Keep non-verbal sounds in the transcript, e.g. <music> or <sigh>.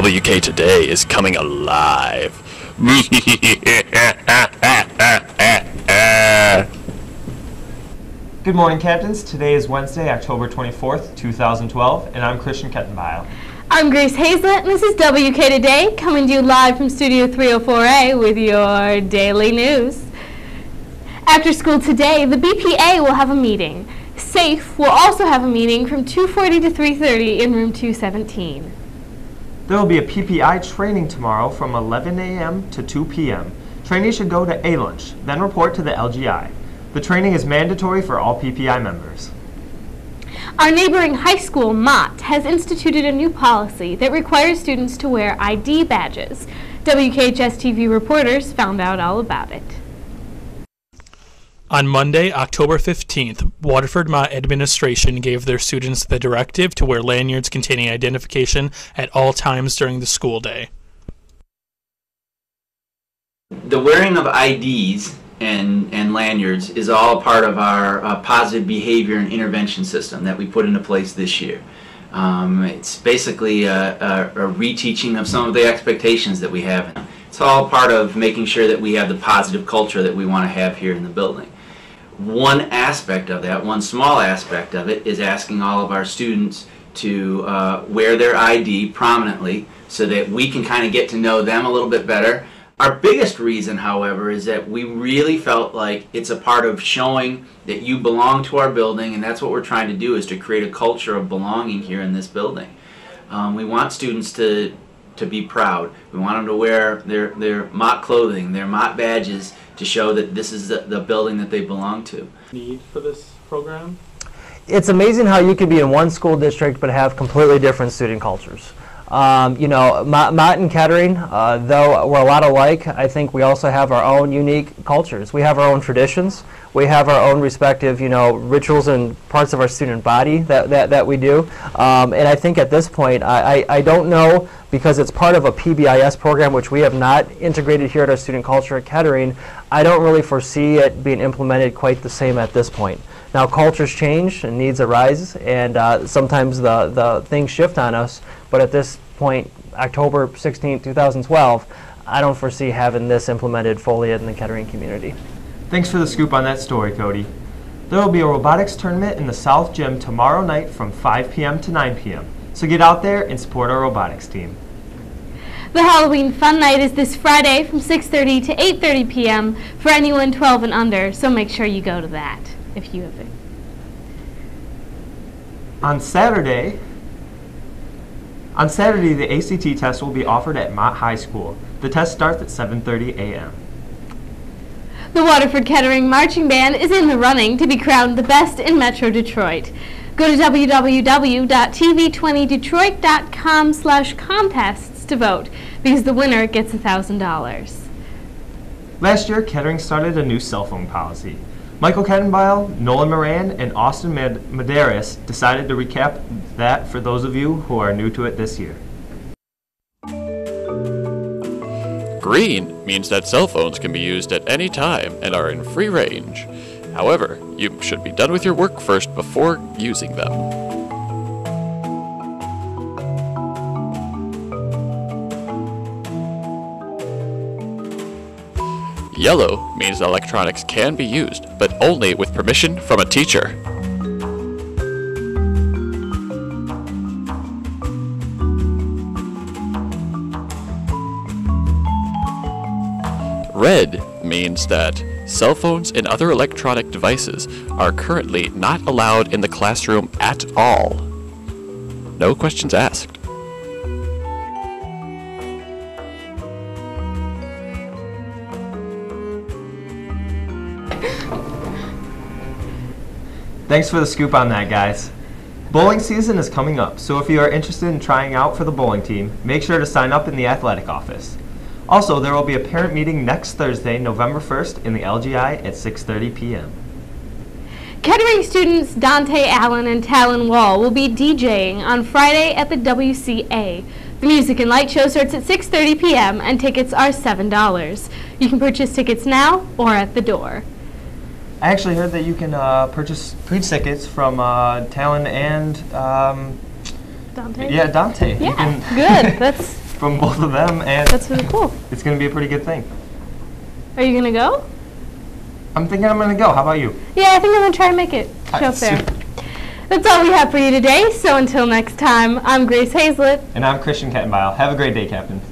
WK Today is coming alive. Good morning, Captains. Today is Wednesday, October 24th, 2012, and I'm Christian Kettenbeil. I'm Grace Hazlett, and this is WK Today, coming to you live from Studio 304A with your daily news. After school today, the BPA will have a meeting. SAFE will also have a meeting from 2.40 to 3.30 in room 217. There will be a PPI training tomorrow from 11 a.m. to 2 p.m. Trainees should go to A-Lunch, then report to the LGI. The training is mandatory for all PPI members. Our neighboring high school, Mott, has instituted a new policy that requires students to wear ID badges. WKHS TV reporters found out all about it. On Monday, October 15th, Waterford Mott administration gave their students the directive to wear lanyards containing identification at all times during the school day. The wearing of IDs and, and lanyards is all part of our uh, positive behavior and intervention system that we put into place this year. Um, it's basically a, a, a, reteaching of some of the expectations that we have. It's all part of making sure that we have the positive culture that we want to have here in the building. One aspect of that, one small aspect of it, is asking all of our students to uh, wear their ID prominently so that we can kind of get to know them a little bit better our biggest reason, however, is that we really felt like it's a part of showing that you belong to our building, and that's what we're trying to do is to create a culture of belonging here in this building. Um, we want students to to be proud. We want them to wear their, their Mott clothing, their Mott badges to show that this is the, the building that they belong to. Need for this program? It's amazing how you can be in one school district but have completely different student cultures. Um, you know, Mott and Kettering, uh, though we're a lot alike, I think we also have our own unique cultures. We have our own traditions. We have our own respective, you know, rituals and parts of our student body that, that, that we do. Um, and I think at this point, I, I, I, don't know, because it's part of a PBIS program, which we have not integrated here at our student culture at Kettering, I don't really foresee it being implemented quite the same at this point. Now cultures change and needs arise, and uh, sometimes the, the things shift on us. But at this point, October 16, 2012, I don't foresee having this implemented fully in the Kettering community. Thanks for the scoop on that story, Cody. There will be a robotics tournament in the South Gym tomorrow night from 5 p.m. to 9 p.m. So get out there and support our robotics team. The Halloween Fun Night is this Friday from 6.30 to 8.30 p.m. for anyone 12 and under, so make sure you go to that if you have it. On Saturday, on Saturday, the ACT test will be offered at Mott High School. The test starts at 7.30 a.m. The Waterford Kettering Marching Band is in the running to be crowned the best in Metro Detroit. Go to www.tv20detroit.com slash contests to vote because the winner gets $1,000. Last year, Kettering started a new cell phone policy. Michael Kettenbeil, Nolan Moran, and Austin Medeiros decided to recap that for those of you who are new to it this year. Green means that cell phones can be used at any time and are in free range. However, you should be done with your work first before using them. Yellow means electronics can be used, but only with permission from a teacher. Red means that cell phones and other electronic devices are currently not allowed in the classroom at all. No questions asked. Thanks for the scoop on that, guys. Bowling season is coming up, so if you are interested in trying out for the bowling team, make sure to sign up in the athletic office. Also, there will be a parent meeting next Thursday, November 1st in the LGI at 6.30 p.m. Kettering students Dante Allen and Talon Wall will be DJing on Friday at the WCA. The music and light show starts at 6.30 p.m. and tickets are $7. You can purchase tickets now or at the door. I actually heard that you can uh, purchase pre tickets from uh, Talon and um, Dante. Yeah, Dante. You Yeah, good. <laughs> That's from both of them, and that's really cool. it's going to be a pretty good thing. Are you gonna go? I'm thinking I'm going to go. How about you? Yeah, I think I'm gonna try to make it. Show there. That's all we have for you today. So until next time, I'm Grace Hazlett. And I'm Christian Kettenbeil. Have a great day, Captain.